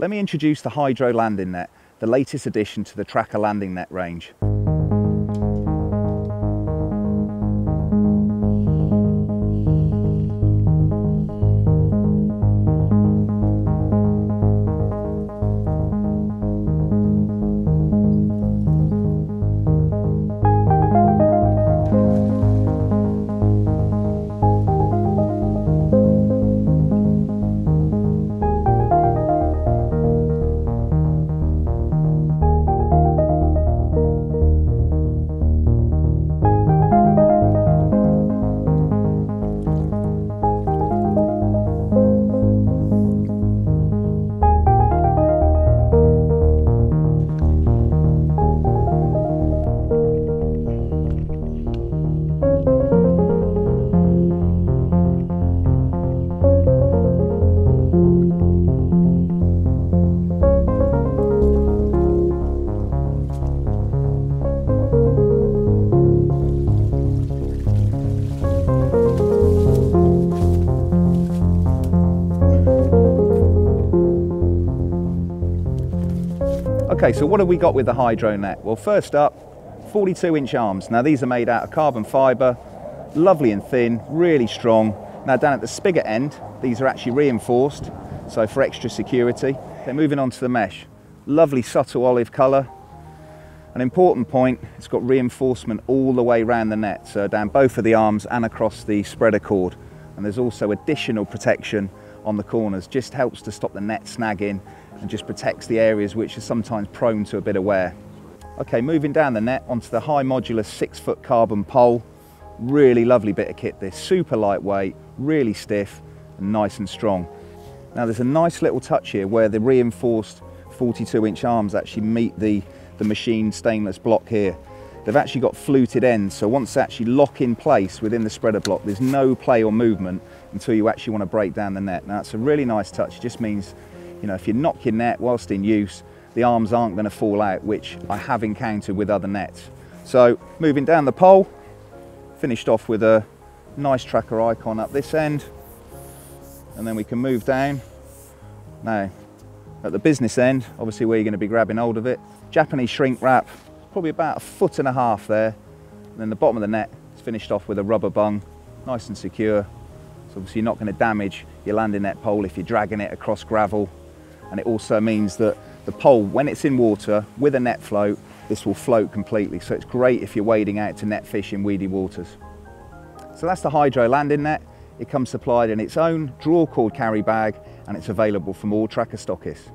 Let me introduce the Hydro Landing Net, the latest addition to the Trakker landing net range. Okay, so what have we got with the Hydro Net? Well, first up, 42 inch arms. Now these are made out of carbon fibre, lovely and thin, really strong. Now down at the spigot end, these are actually reinforced, so for extra security. Then moving on to the mesh, lovely subtle olive colour. An important point, it's got reinforcement all the way around the net, so down both of the arms and across the spreader cord. And there's also additional protection on the corners, just helps to stop the net snagging and just protects the areas which are sometimes prone to a bit of wear. Okay, moving down the net onto the high modular six foot carbon pole. Really lovely bit of kit this, super lightweight, really stiff and nice and strong. Now there's a nice little touch here where the reinforced 42 inch arms actually meet the, the machine stainless block here. They've actually got fluted ends, so once they actually lock in place within the spreader block, there's no play or movement until you actually want to break down the net. Now that's a really nice touch, it just means you know, if you knock your net whilst in use, the arms aren't going to fall out, which I have encountered with other nets. So moving down the pole, finished off with a nice Trakker icon up this end, and then we can move down. Now, at the business end, obviously where you're going to be grabbing hold of it, Japanese shrink wrap, probably about a foot and a half there. And then the bottom of the net is finished off with a rubber bung, nice and secure. So obviously you're not going to damage your landing net pole if you're dragging it across gravel and it also means that the pole, when it's in water with a net float, this will float completely. So it's great if you're wading out to net fish in weedy waters. So that's the Hydro landing net. It comes supplied in its own draw cord carry bag and it's available from all Trakker stockists.